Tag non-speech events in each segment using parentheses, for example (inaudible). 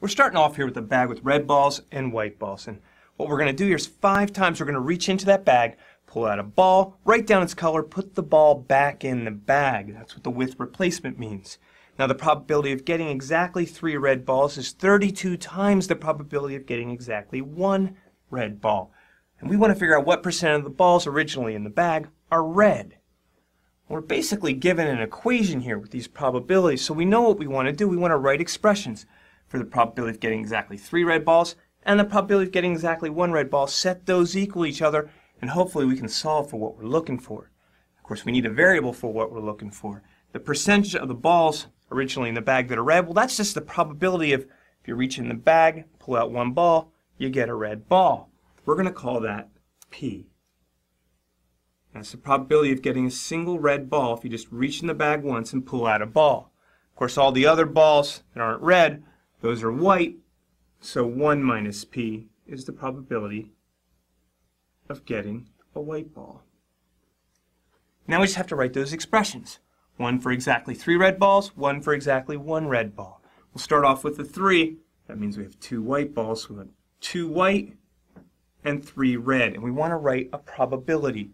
We're starting off here with a bag with red balls and white balls. And what we're going to do here is five times we're going to reach into that bag, pull out a ball, write down its color, put the ball back in the bag. That's what the with replacement means. Now the probability of getting exactly three red balls is 32 times the probability of getting exactly one red ball. And we want to figure out what percent of the balls originally in the bag are red. We're basically given an equation here with these probabilities, so we know what we want to do. We want to write expressions for the probability of getting exactly three red balls and the probability of getting exactly one red ball, set those equal each other, and hopefully we can solve for what we're looking for. Of course, we need a variable for what we're looking for. The percentage of the balls originally in the bag that are red, well, that's just the probability of if you reach in the bag, pull out one ball, you get a red ball. We're going to call that P. That's the probability of getting a single red ball if you just reach in the bag once and pull out a ball. Of course, all the other balls that aren't red, those are white, so 1 minus P is the probability of getting a white ball. Now we just have to write those expressions. One for exactly three red balls, one for exactly one red ball. We'll start off with the three. That means we have two white balls. So we have two white and three red. And we want to write a probability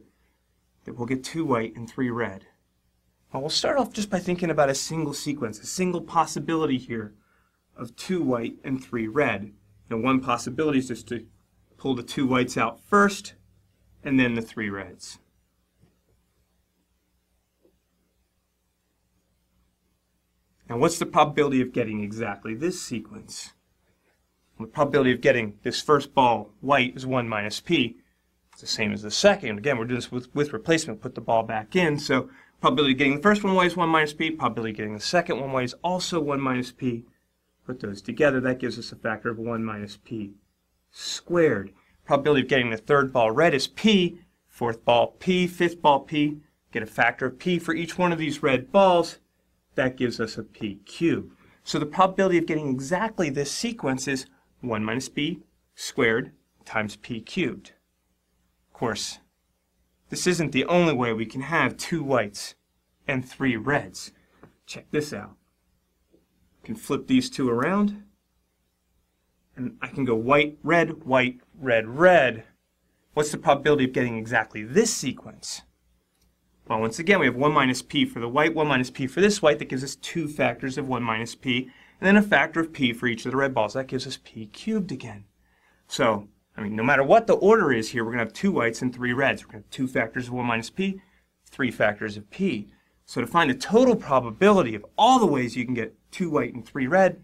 that we'll get two white and three red. Well, we'll start off just by thinking about a single sequence, a single possibility here of two white and three red. Now, one possibility is just to pull the two whites out first and then the three reds. Now, what's the probability of getting exactly this sequence? Well, the probability of getting this first ball white is 1 minus p. It's the same as the second. Again, we're doing this with, with replacement. Put the ball back in. So probability of getting the first one white is 1 minus p. Probability of getting the second one white is also 1 minus p. Put those together. That gives us a factor of 1 minus p squared. Probability of getting the third ball red is p. Fourth ball p. Fifth ball p. Get a factor of p for each one of these red balls. That gives us a p cubed. So the probability of getting exactly this sequence is 1 minus p squared times p cubed Of course, this isn't the only way we can have two whites and three reds. Check this out. Can flip these two around, and I can go white, red, white, red, red. What's the probability of getting exactly this sequence? Well, once again, we have 1 minus p for the white, 1 minus p for this white. That gives us two factors of 1 minus p, and then a factor of p for each of the red balls. That gives us p cubed again. So I mean, no matter what the order is here, we're going to have two whites and three reds. We're going to have two factors of 1 minus p, three factors of p. So to find the total probability of all the ways you can get two white and three red,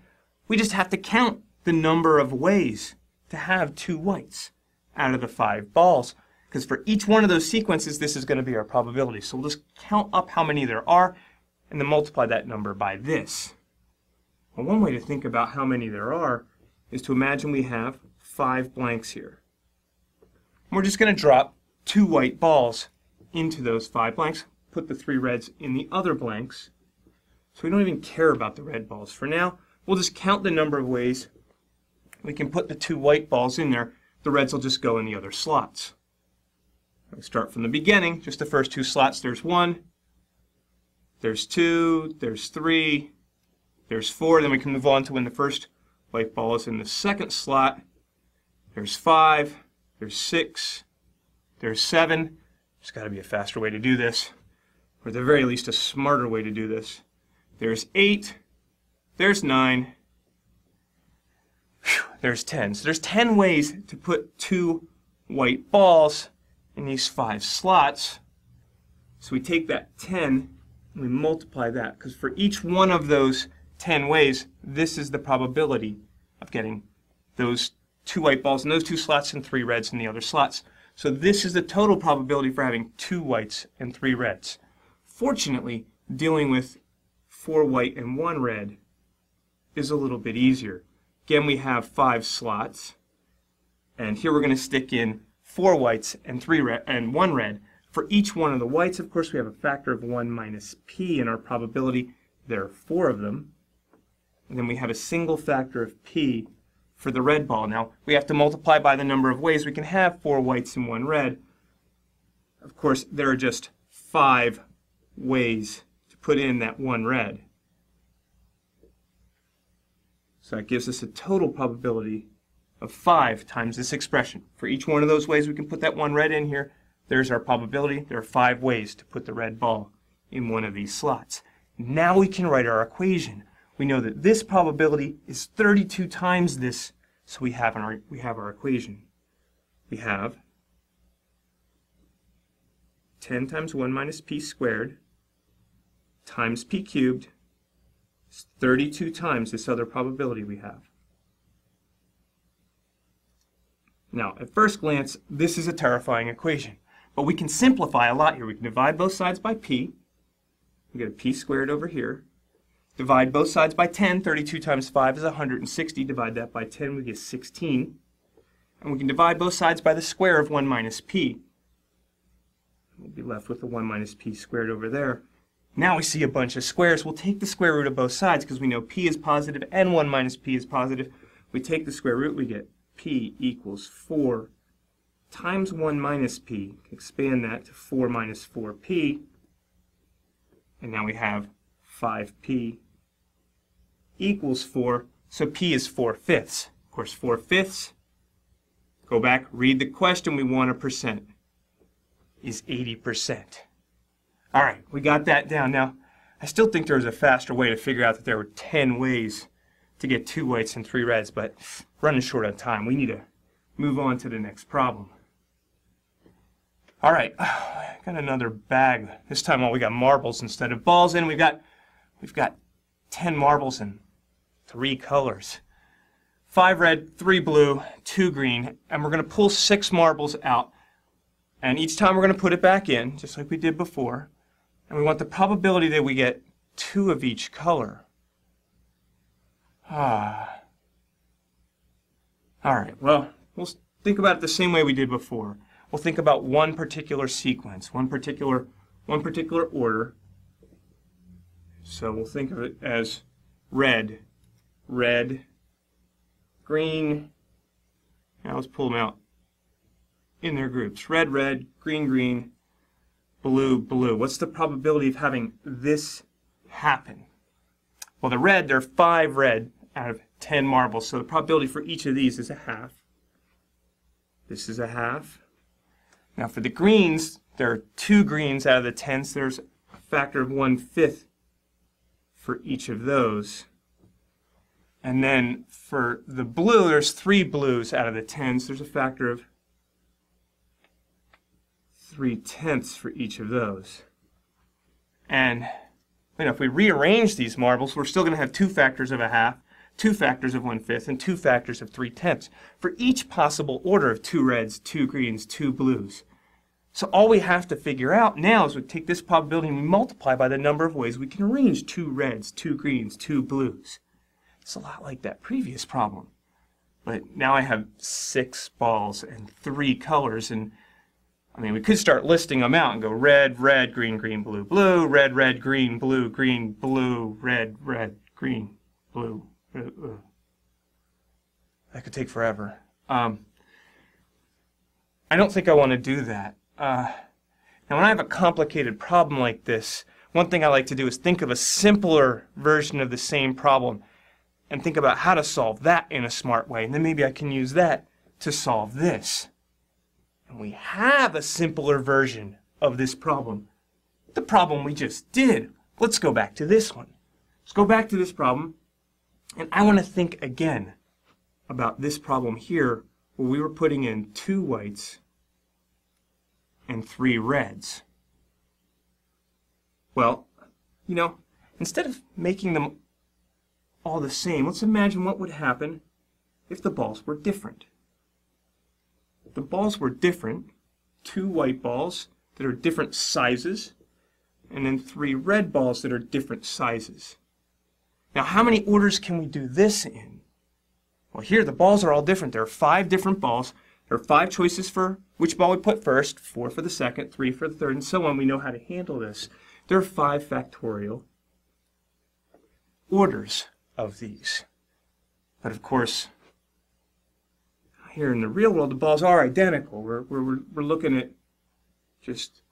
we just have to count the number of ways to have two whites out of the five balls. Because for each one of those sequences, this is going to be our probability. So we'll just count up how many there are and then multiply that number by this. Well, one way to think about how many there are is to imagine we have five blanks here. We're just going to drop two white balls into those five blanks, put the three reds in the other blanks. So we don't even care about the red balls. For now, we'll just count the number of ways we can put the two white balls in there. The reds will just go in the other slots. We start from the beginning, just the first two slots. There's one, there's two, there's three, there's four. Then we can move on to when the first white ball is in the second slot. There's five, there's six, there's seven. There's got to be a faster way to do this, or at the very least a smarter way to do this. There's eight, there's nine, whew, there's 10. So there's 10 ways to put two white balls in these five slots. So we take that 10 and we multiply that, because for each one of those 10 ways, this is the probability of getting those two white balls in those two slots and three reds in the other slots. So this is the total probability for having two whites and three reds. Fortunately, dealing with four white and one red is a little bit easier. Again, we have five slots, and here we're going to stick in four whites and three red and one red. For each one of the whites, of course, we have a factor of 1 minus p in our probability. There are four of them. And then we have a single factor of p for the red ball. Now, we have to multiply by the number of ways we can have four whites and one red. Of course, there are just five ways put in that one red. So that gives us a total probability of 5 times this expression. For each one of those ways we can put that one red in here, there's our probability. There are five ways to put the red ball in one of these slots. Now we can write our equation. We know that this probability is 32 times this, so we have our, we have our equation. We have 10 times 1 minus p squared times p cubed is 32 times this other probability we have. Now, at first glance, this is a terrifying equation. But we can simplify a lot here. We can divide both sides by p. We get a p squared over here. Divide both sides by 10. 32 times 5 is 160. Divide that by 10, we get 16. And we can divide both sides by the square of 1 minus p. We'll be left with the 1 minus p squared over there. Now we see a bunch of squares. We'll take the square root of both sides because we know p is positive and 1 minus p is positive. We take the square root, we get p equals 4 times 1 minus p. Expand that to 4 minus 4p. And now we have 5p equals 4. So p is 4 fifths. Of course, 4 fifths, go back, read the question, we want a percent, is 80%. All right, we got that down. Now, I still think there was a faster way to figure out that there were 10 ways to get two whites and three reds, but running short on time. We need to move on to the next problem. All right, (sighs) got another bag. This time, well, we got marbles instead of balls, and we've got we've got ten marbles in three colors. Five red, three blue, two green, and we're going to pull six marbles out. And each time we're going to put it back in, just like we did before. And we want the probability that we get two of each color. Ah. All right, well, we'll think about it the same way we did before. We'll think about one particular sequence, one particular, one particular order. So we'll think of it as red, red, green. Now let's pull them out in their groups. Red, red, green, green, blue, blue. What's the probability of having this happen? Well, the red, there are five red out of 10 marbles. So the probability for each of these is a half. This is a half. Now for the greens, there are two greens out of the 10, so there's a factor of one-fifth for each of those. And then for the blue, there's three blues out of the 10, so there's a factor of three-tenths for each of those. And you know, if we rearrange these marbles, we're still going to have two factors of a half, two factors of one-fifth, and two factors of three-tenths for each possible order of two reds, two greens, two blues. So all we have to figure out now is we take this probability and we multiply by the number of ways we can arrange two reds, two greens, two blues. It's a lot like that previous problem. But now I have six balls and three colors, and I mean, we could start listing them out and go red, red, green, green, blue, blue, red, red, green, blue, green, blue, red, red, green, blue. Uh, that could take forever. Um, I don't think I want to do that. Uh, now, when I have a complicated problem like this, one thing I like to do is think of a simpler version of the same problem and think about how to solve that in a smart way. And then maybe I can use that to solve this. And we have a simpler version of this problem. The problem we just did. Let's go back to this one. Let's go back to this problem. And I want to think again about this problem here where we were putting in two whites and three reds. Well, you know, instead of making them all the same, let's imagine what would happen if the balls were different. The balls were different, two white balls that are different sizes, and then three red balls that are different sizes. Now, how many orders can we do this in? Well, here the balls are all different. There are five different balls. There are five choices for which ball we put first, four for the second, three for the third, and so on. We know how to handle this. There are five factorial orders of these. But of course, here in the real world, the balls are identical. We're, we're, we're looking at just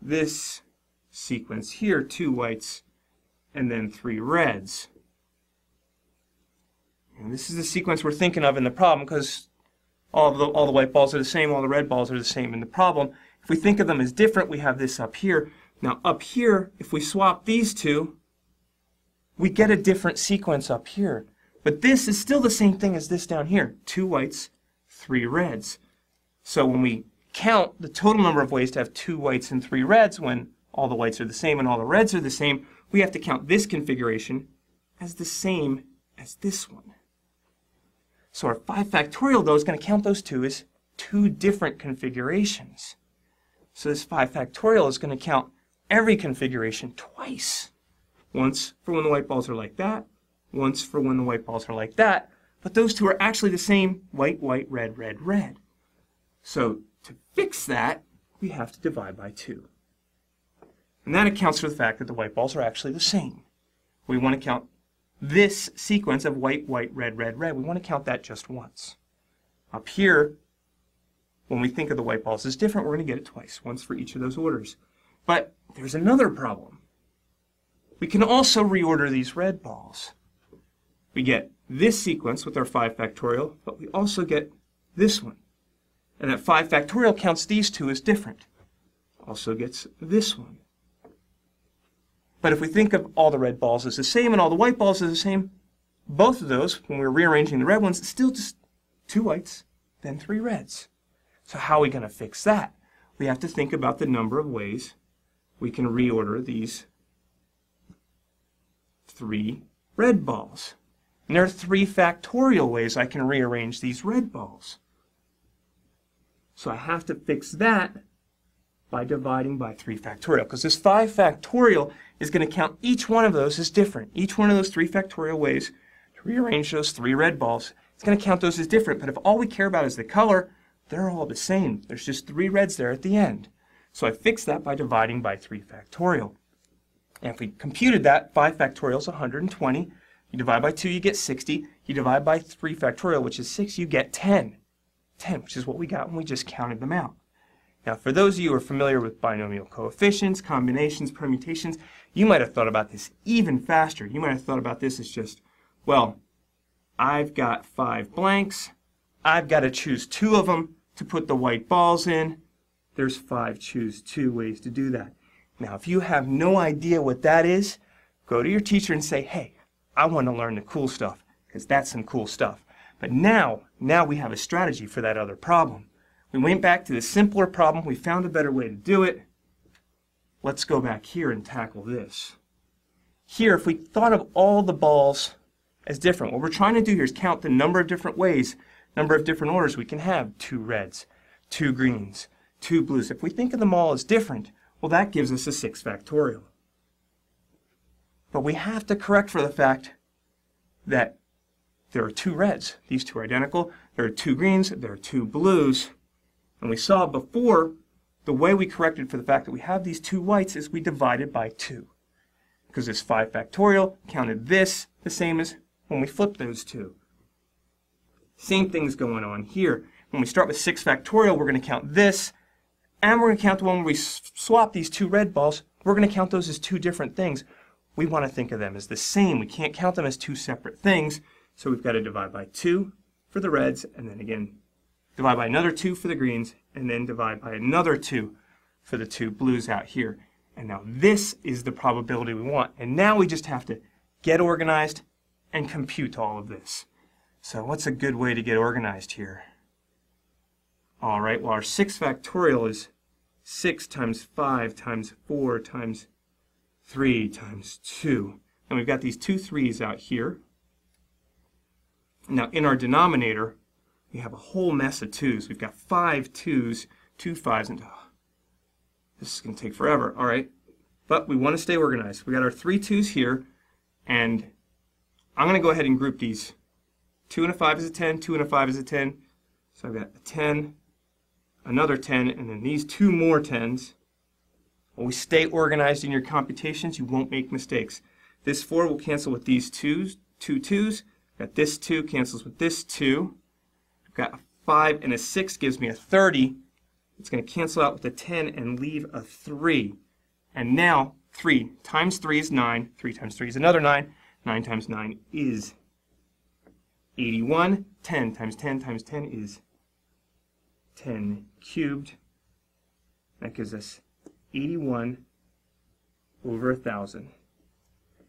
this sequence here, two whites and then three reds. And this is the sequence we're thinking of in the problem because all the, all the white balls are the same, all the red balls are the same in the problem. If we think of them as different, we have this up here. Now up here, if we swap these two, we get a different sequence up here. But this is still the same thing as this down here. Two whites, three reds. So when we count the total number of ways to have two whites and three reds when all the whites are the same and all the reds are the same, we have to count this configuration as the same as this one. So our 5 factorial, though, is going to count those two as two different configurations. So this 5 factorial is going to count every configuration twice. Once for when the white balls are like that, once for when the white balls are like that, but those two are actually the same white, white, red, red, red. So to fix that, we have to divide by 2. And that accounts for the fact that the white balls are actually the same. We want to count this sequence of white, white, red, red, red. We want to count that just once. Up here, when we think of the white balls as different, we're going to get it twice, once for each of those orders. But there's another problem. We can also reorder these red balls. We get this sequence with our 5 factorial, but we also get this one. And that 5 factorial counts these two as different. Also gets this one. But if we think of all the red balls as the same and all the white balls as the same, both of those, when we're rearranging the red ones, it's still just two whites, then three reds. So how are we going to fix that? We have to think about the number of ways we can reorder these three red balls. And there are three factorial ways I can rearrange these red balls. So I have to fix that by dividing by 3 factorial, because this 5 factorial is going to count each one of those as different. Each one of those 3 factorial ways to rearrange those three red balls, it's going to count those as different. But if all we care about is the color, they're all the same. There's just three reds there at the end. So I fix that by dividing by 3 factorial. And if we computed that, 5 factorial is 120. You divide by 2, you get 60. You divide by 3 factorial, which is 6, you get 10. 10, which is what we got when we just counted them out. Now, for those of you who are familiar with binomial coefficients, combinations, permutations, you might have thought about this even faster. You might have thought about this as just, well, I've got five blanks. I've got to choose two of them to put the white balls in. There's five choose two ways to do that. Now, if you have no idea what that is, go to your teacher and say, hey, I want to learn the cool stuff, because that's some cool stuff. But now, now we have a strategy for that other problem. We went back to the simpler problem. We found a better way to do it. Let's go back here and tackle this. Here, if we thought of all the balls as different, what we're trying to do here is count the number of different ways, number of different orders we can have. Two reds, two greens, two blues. If we think of them all as different, well, that gives us a 6 factorial. But we have to correct for the fact that there are two reds. These two are identical. There are two greens. There are two blues. And we saw before, the way we corrected for the fact that we have these two whites is we divided by 2. Because this 5 factorial counted this the same as when we flipped those two. Same thing's going on here. When we start with 6 factorial, we're going to count this, and we're going to count the one where we swap these two red balls. We're going to count those as two different things. We want to think of them as the same. We can't count them as two separate things, so we've got to divide by 2 for the reds, and then again divide by another 2 for the greens, and then divide by another 2 for the two blues out here. And now this is the probability we want. And now we just have to get organized and compute all of this. So what's a good way to get organized here? All right, well our 6 factorial is 6 times 5 times 4 times 3 times 2. And we've got these two 3's out here. Now in our denominator, we have a whole mess of twos. We've got five twos, two fives, and oh, this is going to take forever. All right, but we want to stay organized. We got our three twos here, and I'm going to go ahead and group these. Two and a five is a 10, two and a five is a 10. So I've got a 10, another 10, and then these two more 10s. Always stay organized in your computations. You won't make mistakes. This 4 will cancel with these twos, two twos. Got this 2 cancels with this 2. I've got a 5 and a 6 gives me a 30. It's going to cancel out with a 10 and leave a 3. And now 3 times 3 is 9. 3 times 3 is another 9. 9 times 9 is 81. 10 times 10 times 10 is 10 cubed. That gives us 81 over a 1,000.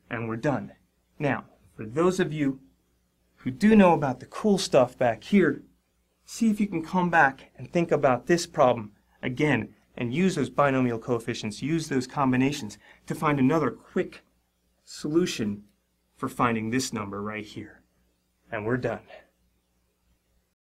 And we're done. Now, for those of you who do know about the cool stuff back here, see if you can come back and think about this problem again and use those binomial coefficients, use those combinations to find another quick solution for finding this number right here. And we're done.